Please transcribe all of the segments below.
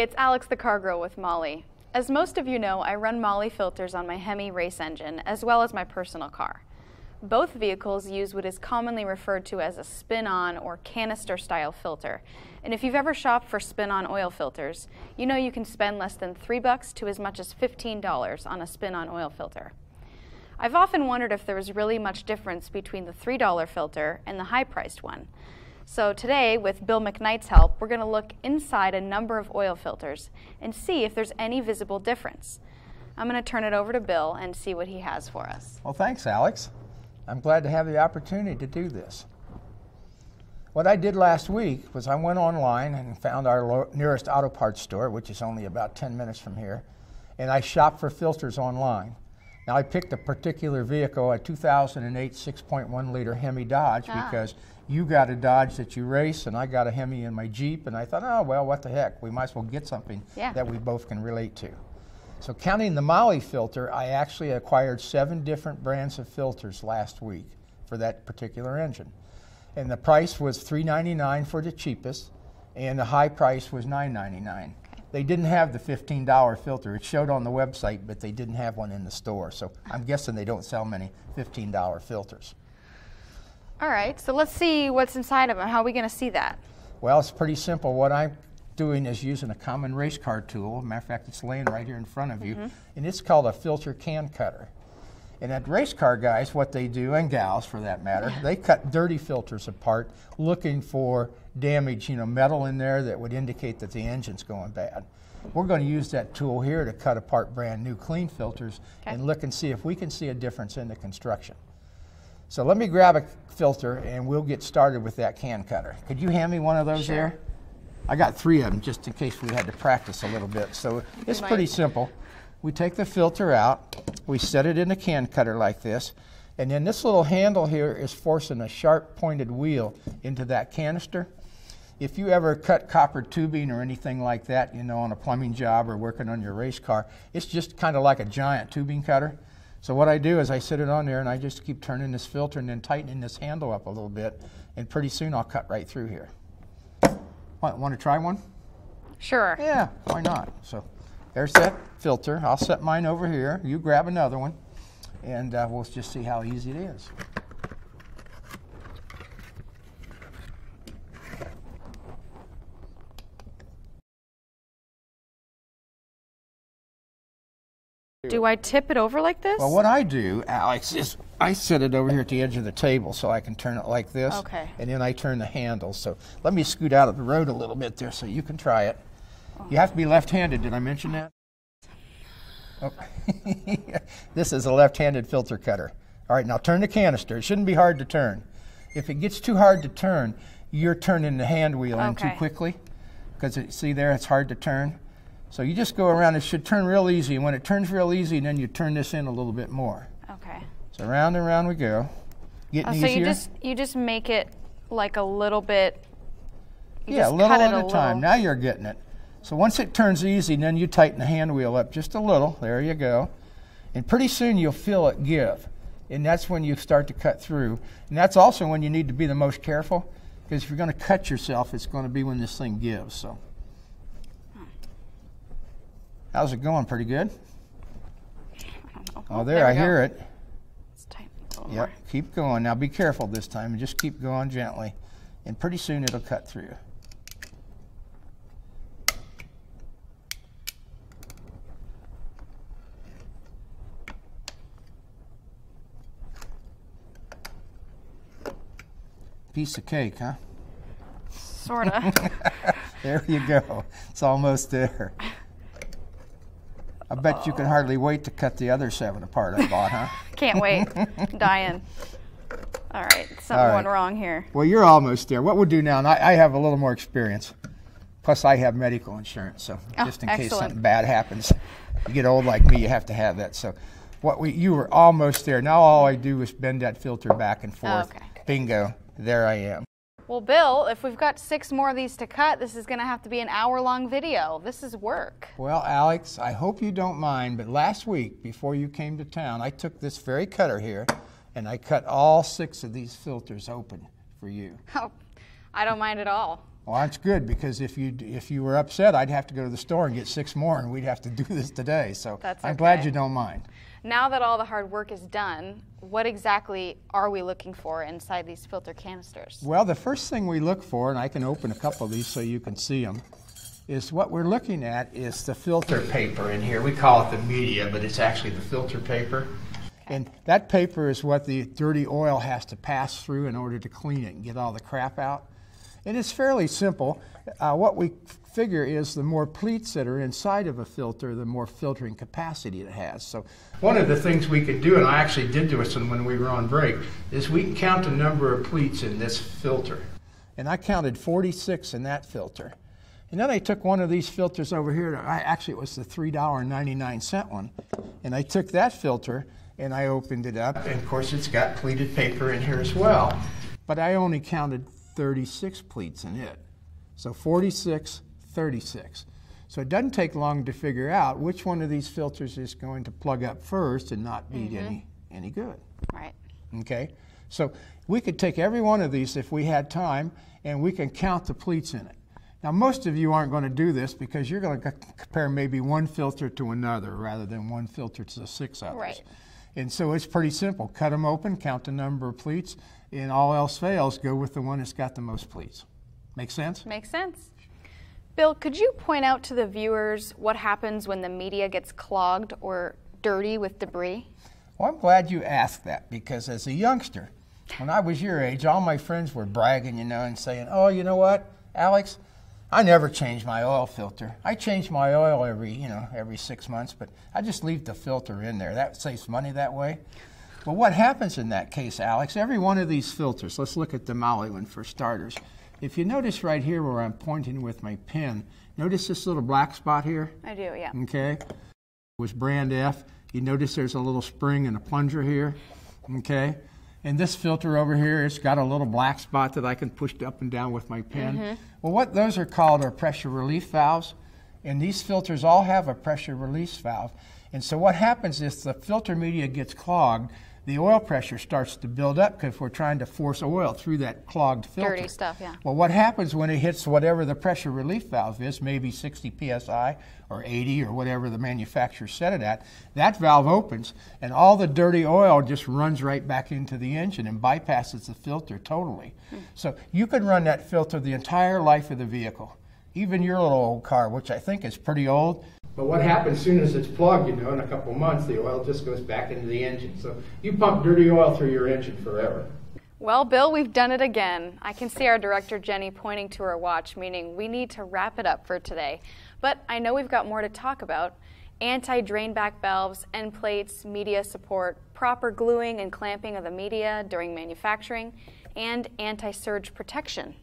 It's Alex the Car Girl with MAHLE. As most of you know, I run MAHLE filters on my Hemi race engine as well as my personal car. Both vehicles use what is commonly referred to as a spin-on or canister style filter. And if you've ever shopped for spin-on oil filters, you know you can spend less than 3 bucks to as much as $15 on a spin-on oil filter. I've often wondered if there was really much difference between the $3 filter and the high-priced one. So today, with Bill McKnight's help, we're going to look inside a number of oil filters and see if there's any visible difference. I'm going to turn it over to Bill and see what he has for us. Well, thanks, Alex. I'm glad to have the opportunity to do this. What I did last week was I went online and found our nearest auto parts store, which is only about 10 minutes from here, and I shopped for filters online. Now, I picked a particular vehicle, a 2008 6.1 liter Hemi Dodge, ah. because you got a Dodge that you race, and I got a Hemi in my Jeep, and I thought, oh, well, what the heck? We might as well get something yeah. that we both can relate to. So, counting the MAHLE filter, I actually acquired seven different brands of filters last week for that particular engine. And the price was $3.99 for the cheapest, and the high price was $9.99. They didn't have the $15 filter. It showed on the website, but they didn't have one in the store. So I'm guessing they don't sell many $15 filters. All right, so let's see what's inside of them. How are we going to see that? Well, it's pretty simple. What I'm doing is using a common race car tool. Matter of fact, it's laying right here in front of you, mm -hmm. and it's called a filter can cutter. And at race car guys, what they do, and gals for that matter, they cut dirty filters apart looking for damage, you know, metal in there that would indicate that the engine's going bad. We're going to use that tool here to cut apart brand new clean filters okay. and look and see if we can see a difference in the construction. So let me grab a filter and we'll get started with that can cutter. Could you hand me one of those sure. there? I got three of them just in case we had to practice a little bit. So it's pretty simple. We take the filter out, we set it in a can cutter like this, and then this little handle here is forcing a sharp pointed wheel into that canister. If you ever cut copper tubing or anything like that, you know, on a plumbing job or working on your race car, it's just kind of like a giant tubing cutter. So what I do is I sit it on there and I just keep turning this filter and then tightening this handle up a little bit and pretty soon I'll cut right through here. Want, want to try one? Sure. Yeah, why not? So there's that filter. I'll set mine over here. You grab another one and uh, we'll just see how easy it is. Do I tip it over like this? Well, what I do, Alex, is I set it over here at the edge of the table so I can turn it like this. Okay. And then I turn the handle. So let me scoot out of the road a little bit there so you can try it. You have to be left-handed. Did I mention that? Oh. this is a left-handed filter cutter. All right, now turn the canister. It shouldn't be hard to turn. If it gets too hard to turn, you're turning the hand wheel okay. in too quickly. Because see there, it's hard to turn. So you just go around, it should turn real easy. And when it turns real easy, then you turn this in a little bit more. Okay. So round and round we go. Getting oh, so easier. you just you just make it like a little bit. yeah, a little at a, a time. Now you're getting it. So once it turns easy, then you tighten the hand wheel up just a little. There you go. And pretty soon you'll feel it give. And that's when you start to cut through. And that's also when you need to be the most careful. Because if you're going to cut yourself, it's going to be when this thing gives. So. How's it going? Pretty good? Oh, there, there I go. hear it. A little yep, more. keep going. Now be careful this time and just keep going gently. And pretty soon it'll cut through. Piece of cake, huh? Sorta. there you go. It's almost there. I bet you can hardly wait to cut the other seven apart I bought, huh? Can't wait. Dying. All right, something All right. went wrong here. Well, you're almost there. What we'll do now, and I, I have a little more experience. Plus, I have medical insurance, so oh, just in excellent. case something bad happens, you get old like me, you have to have that. So, what we you were almost there. Now all I do is bend that filter back and forth. Okay. Bingo, there I am. Well, Bill, if we've got six more of these to cut, this is going to have to be an hour-long video. This is work. Well, Alex, I hope you don't mind, but last week, before you came to town, I took this very cutter here, and I cut all six of these filters open for you. Oh, I don't mind at all. Well, that's good because if you if you were upset, I'd have to go to the store and get six more, and we'd have to do this today. So That's I'm glad you don't mind. Now that all the hard work is done, what exactly are we looking for inside these filter canisters? Well, the first thing we look for, and I can open a couple of these so you can see them, is what we're looking at is the filter paper in here. We call it the media, but it's actually the filter paper. And that paper is what the dirty oil has to pass through in order to clean it and get all the crap out. And it's fairly simple. Uh, what we figure is the more pleats that are inside of a filter, the more filtering capacity it has. So one of the things we could do, and I actually did do this when we were on break, is we can count the number of pleats in this filter. And I counted 46 in that filter. And then I took one of these filters over here. I, actually, it was the $3.99 one. And I took that filter and I opened it up. And of course, it's got pleated paper in here as well. But I only counted 36 pleats in it. So 46, 36. So it doesn't take long to figure out which one of these filters is going to plug up first and not be mm-hmm. any, any good. Right. Okay? So we could take every one of these if we had time and we can count the pleats in it. Now, most of you aren't going to do this because you're going to compare maybe one filter to another rather than one filter to the six others. Right. And so it's pretty simple. Cut them open, count the number of pleats, and all else fails, go with the one that's got the most pleats. Make sense? Makes sense. Bill, could you point out to the viewers what happens when the media gets clogged or dirty with debris? Well, I'm glad you asked that because as a youngster, when I was your age, all my friends were bragging, you know, and saying, oh, you know what, Alex, I never change my oil filter. I change my oil every, you know, every six months, but I just leave the filter in there. That saves money that way. Well, what happens in that case, Alex? Every one of these filters, let's look at the MAHLE one for starters. If you notice right here where I'm pointing with my pen, notice this little black spot here? I do, yeah. okay? Was brand F. You notice there's a little spring and a plunger here, okay? And this filter over here, it's got a little black spot that I can push up and down with my pen. Mm-hmm. Well, what those are called are pressure relief valves, and these filters all have a pressure release valve. And so what happens is the filter media gets clogged, the oil pressure starts to build up because we're trying to force oil through that clogged filter. Dirty stuff, yeah. Well, what happens when it hits whatever the pressure relief valve is, maybe 60 psi or 80 or whatever the manufacturer set it at, that valve opens and all the dirty oil just runs right back into the engine and bypasses the filter totally. Hmm. So you can run that filter the entire life of the vehicle, even your little old car, which I think is pretty old. But what happens as soon as it's plugged, you know, in a couple months, the oil just goes back into the engine. So you pump dirty oil through your engine forever. Well, Bill, we've done it again. I can see our director, Jenny, pointing to her watch, meaning we need to wrap it up for today. But I know we've got more to talk about anti drain back valves, end plates, media support, proper gluing and clamping of the media during manufacturing, and anti surge protection.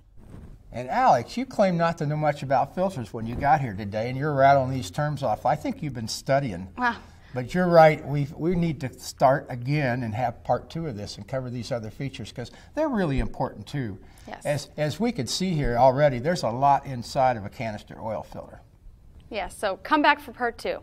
And Alex, you claim not to know much about filters when you got here today, and you're rattling these terms off. I think you've been studying. Wow. But you're right. We we need to start again and have part two of this and cover these other features because they're really important too. Yes. As as we could see here already, there's a lot inside of a canister oil filter. Yeah, so come back for part two.